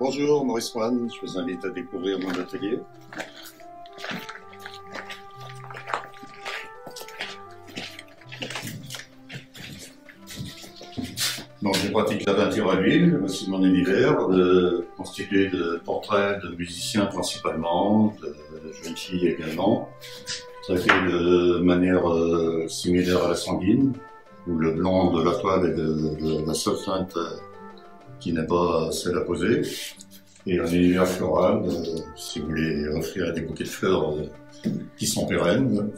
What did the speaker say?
Bonjour, Maurice Moine, je vous invite à découvrir mon atelier. Donc, je pratique la peinture à l'huile, voici mon univers, constitué de portraits de musiciens principalement, de, jeunes filles également, traité de manière euh, similaire à la sanguine, où le blanc de la toile est de, la seule teinte euh, qui n'est pas celle à poser. Et un univers floral, euh, si vous voulez offrir des bouquets de fleurs qui sont pérennes,